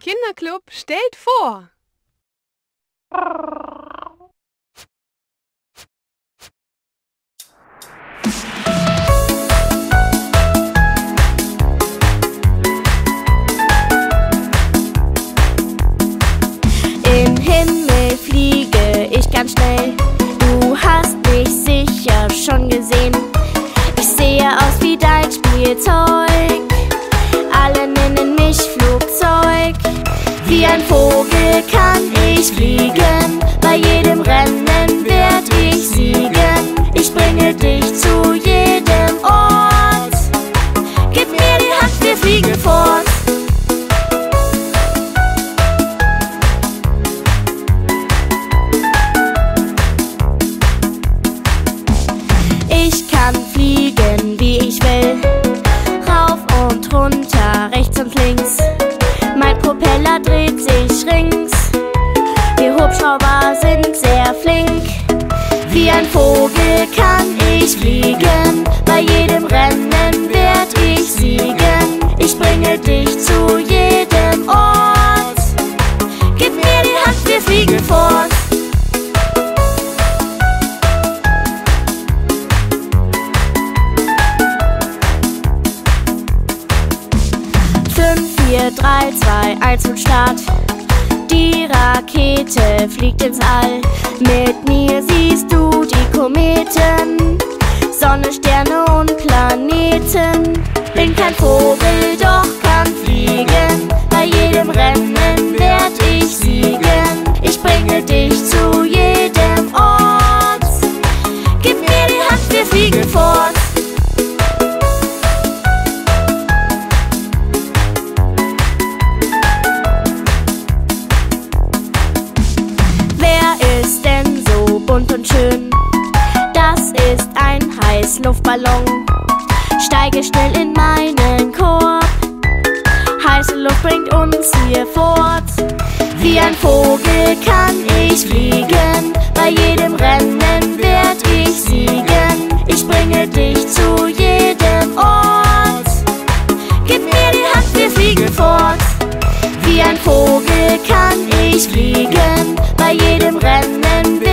Kinderclub stellt vor. Im Himmel fliege ich ganz schnell. Du hast mich sicher schon gesehen. Ich sehe aus wie dein Spielzeug. Ein Vogel kann ich fliegen. Bei jedem Rennen Wie ein Vogel kann ich fliegen. Bei jedem Rennen werd ich siegen. Ich bringe dich zu jedem Ort. Gib mir die Hand, wir fliegen fort. Fünf, vier, drei, zwei, eins und Start. Die Rakete fliegt ins All. Mit mir siehst du Kometen, Sonne, Sterne und Planeten. Bin kein Vogel, doch kann fliegen. Bei jedem Rennen werd ich siegen. Ich bringe dich zu jedem Ort. Gib mir die Hand, wir fliegen fort. Wer ist denn so bunt und schön? Heißluftballon. Steige schnell in meinen Korb. Heiße Luft bringt uns hier fort. Wie ein Vogel kann ich fliegen. Bei jedem Rennen werd ich siegen. Ich bringe dich zu jedem Ort. Gib mir die Hand, wir fliegen fort. Wie ein Vogel kann ich fliegen. Bei jedem Rennen werd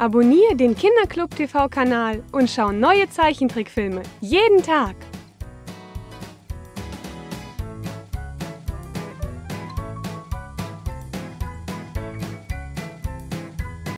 Abonniere den Kinderclub TV-Kanal und schau neue Zeichentrickfilme jeden Tag.